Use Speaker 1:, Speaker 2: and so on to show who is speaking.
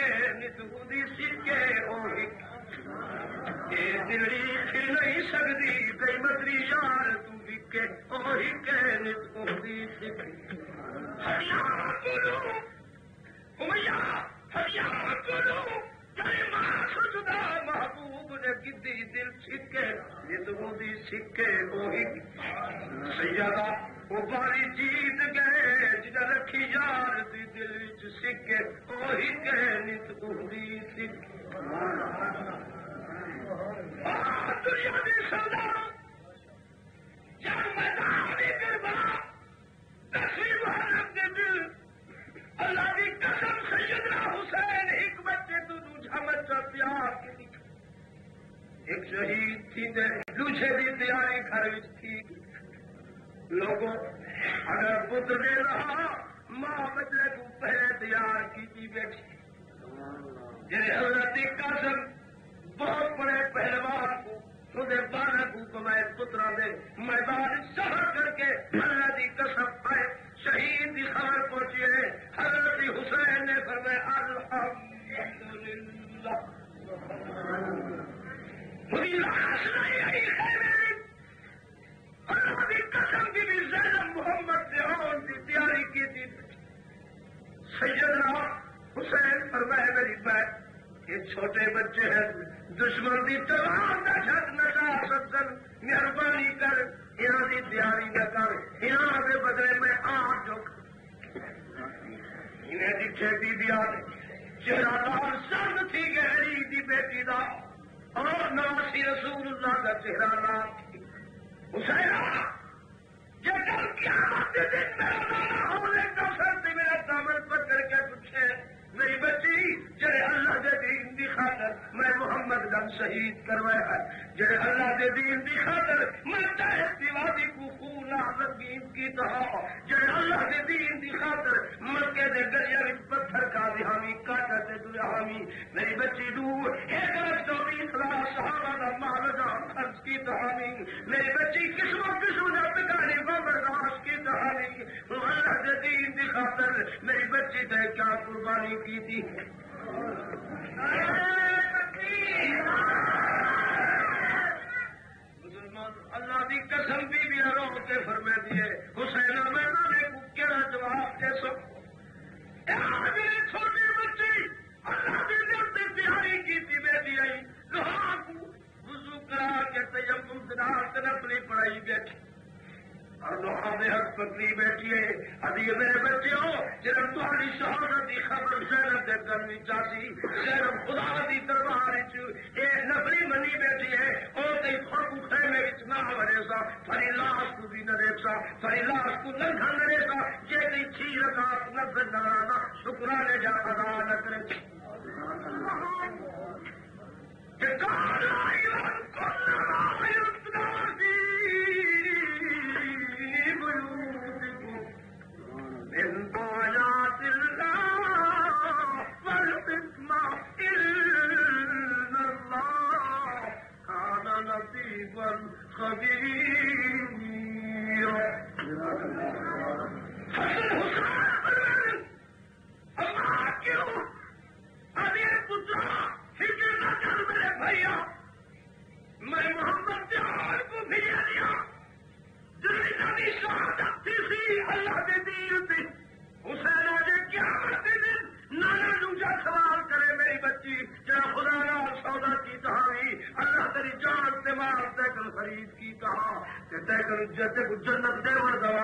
Speaker 1: سکے نتبودی سکے اوہی اے دلی کھل نہیں سکتی کئی مدری یار تو بکے اوہی کہ نتبودی سکے ہریاں کرو امیہ ہریاں کرو جائے ماں سجدہ محبوب نے گدی دل سکے نتبودی سکے اوہی سیدہ وہ باری جیت گئے سکے وہی کہ سکے دنیا سودا جب میدان کربلا دسویں محرم کے دل، اللہ کی قسم سیدنا حسین ایک بچے تو دوجا بچہ پیار ایک شہید تھی دوسرے کی تیاری گھر تھی۔ لوگوں، اگر پتر دے رہا ماں بچے کو پہلے تیار کی بیٹھی۔ جی حضرت قاسم بہت بڑے پہلوان کو خود بارہ کو کمائے پترا دے میدان شہر کر کے اللہ کی قسم پائے شہید کی خبر پہنچی ہے۔ حضرت حسین نے فرمایا، الحمدللہ۔ حسین فرمائے میری بہن یہ چھوٹے بچے ہیں، دشمن کی تلوار دہشت نشا سجن مہربانی کر، یہاں کی تیاری نہ کر، یہاں کے بدلے میں آپ جو انہیں دی کھیتی دیا چہرہ لال سرد تھی گہری دی بیٹی دا۔ اور نواسی رسول اللہ کا چہرہ لال حسین جب کیا شہید کروایا ہے جڑے اللہ دے دین دی خاطر میں چاہے دیوادی کو خون لگیم کی طرح۔ جڑے اللہ دے دین دی خاطر مکے دے دریا پتھر کا بھی حامی، کاٹا تے دیا حامی۔ میری بچی دور ایک ارب چوبیس لاکھ صحابہ کا مال جان خرچ کی کہانی میری بچی قسم قسم جب کہانی برداشت کی کہانی اللہ دے دین دی خاطر میری بچی تے کیا قربانی کی تھی۔ مسلمان اللہ کی قسم بھی بھی رو کے فرمے دیے حسین میں نے کہنا جواب دے سو میری چھوٹی بچی، اللہ کی دل سے تیاری کی تھی بیٹی آئی، لوہا کو وضو کرا کے تیمم دنار سے اپنی پڑھائی بیٹھی۔ اور لوہا بے حق پکڑی بیٹھی ہے ابھی میرے بچے ہو جب تمہاری شہادت کی خبر سیرت دے کرنی چاہتی سیرت خدا کی دربار یہ نفری بنی بیٹھی ہے، اور کئی خود خیمے نہ بڑے سا ساری لاش کو بھی نہ دیکھ سا ساری لاش کو لنگا نہ دے سا یہ کئی چیز رکھا نظر نہ آنا شکرانے جا ادا نہ کرے۔ کہ خبير خرید کی کہا کہ تیکل جتے کو جنت دے ور دوا